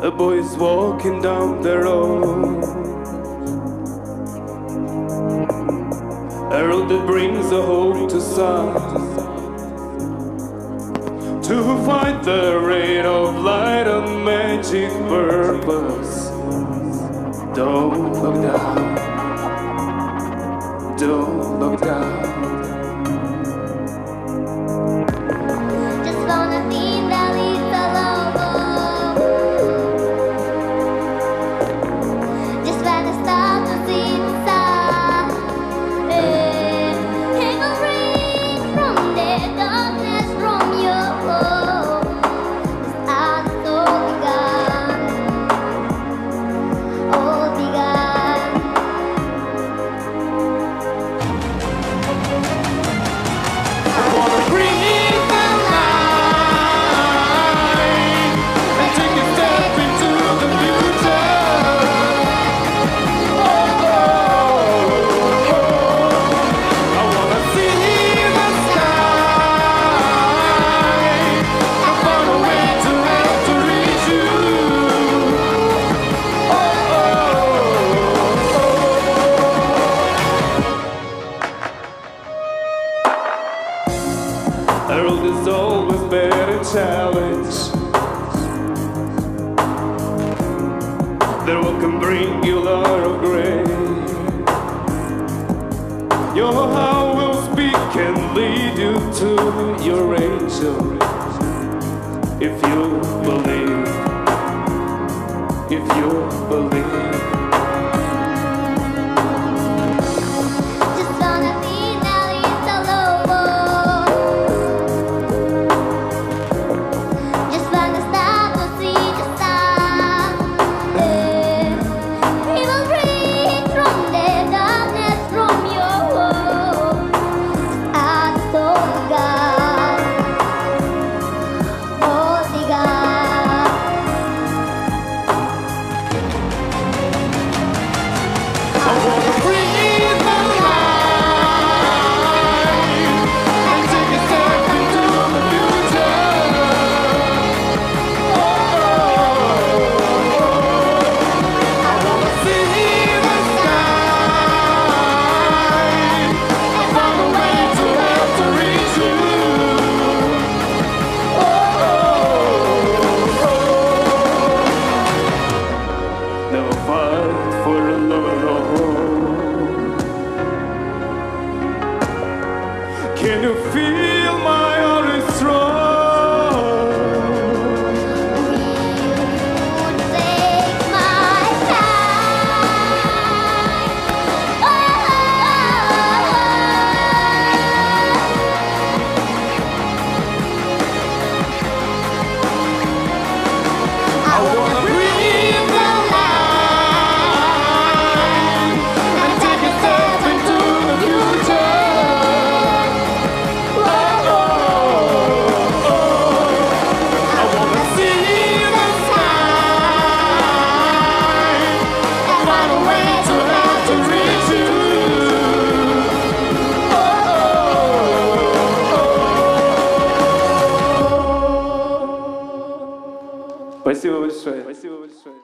A boy is walking down the road. A road that brings a hope to some. To find the rain of light and magic purpose. Don't look down. Don't look down. silence that will can bring you lot of grace. Your heart will speak and lead you to your angel if you believe. If you believe. Can you feel my большое. Спасибо большое.